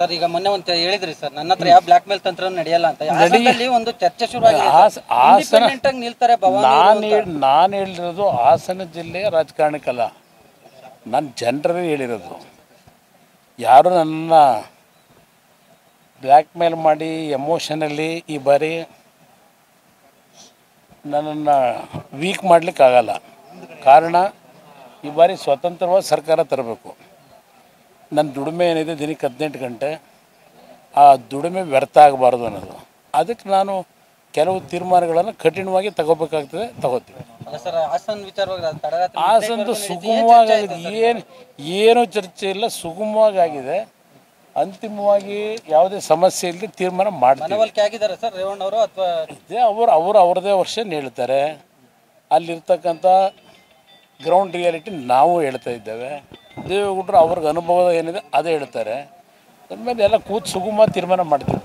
Sir ಈಗ ಮೊನ್ನೆ ಒಂದು ಹೇಳಿದ್ರಿ ಸರ್ ನನ್ನ ಹತ್ರ ಯಾವ ಬ್ಲಾಕ್ ಮೇಲ್ ತಂತ್ರ ನಡೆಯಲ್ಲ ಅಂತ. ಹಾಸನದಲ್ಲಿ ಒಂದು ಚರ್ಚೆ ಶುರು ಹಾಸ- ಹಾಸನ ನಿಲ್ತಾರೆ ನಾನು ನಾನು ಹೇಳಿರೋದು ಹಾಸನ ಜಿಲ್ಲೆಯ ರಾಜಕಾರಣಕ್ಕಲ್ಲ ನಾನು ಜನರೇ ಹೇಳಿರೋದು. ಯಾರು ನನ್ನ ಬ್ಲ್ಯಾಕ್ ಮೇಲ್ ಮಾಡಿ ಎಮೋಷನಲ್ಲಿ ಈ ಬಾರಿ ನನ್ನನ್ನು ವೀಕ್ ಮಾಡಲಿಕ್ಕಾಗಲ್ಲ. ಕಾರಣ ಈ ಬಾರಿ ಸ್ವತಂತ್ರವಾದ ಸರ್ಕಾರ ತರಬೇಕು. ನನ್ನ ದುಡಿಮೆ ಏನಿದೆ ದಿನಕ್ಕೆ ಹದಿನೆಂಟು ಗಂಟೆ ಆ ದುಡಿಮೆ ವ್ಯರ್ಥ ಆಗಬಾರ್ದು ಅನ್ನೋದು. ಅದಕ್ಕೆ ನಾನು ಕೆಲವು ತೀರ್ಮಾನಗಳನ್ನು ಕಠಿಣವಾಗಿ ತಗೋಬೇಕಾಗ್ತದೆ ತಗೋತೀವಿ ಹಾಸನದು ಸುಗಮವಾಗಿ ಏನು ಏನು ಚರ್ಚೆ ಇಲ್ಲ ಸುಗಮವಾಗಿ ಆಗಿದೆ. ಅಂತಿಮವಾಗಿ ಯಾವುದೇ ಸಮಸ್ಯೆ ಇಲ್ಲದೆ ತೀರ್ಮಾನ ರೇವಣ್ಣ ಅವರು ಅಥವಾ? ಅವರು ಅವ್ರದೇ ವರ್ಷ ಹೇಳ್ತಾರೆ. ಅಲ್ಲಿರ್ತಕ್ಕಂಥ ಗ್ರೌಂಡ್ ರಿಯಾಲಿಟಿ ನಾವು ಹೇಳ್ತಾ ಇದ್ದೇವೆ. ದೇವೇಗೌಡರು ಅವ್ರಿಗೆ ಅನುಭವ ಏನಿದೆ ಅದೇ ಹೇಳ್ತಾರೆ. ಅದ್ಮೇಲೆ ಎಲ್ಲ ಕೂತು ಸುಗಮ ತೀರ್ಮಾನ ಮಾಡ್ತೀವಿ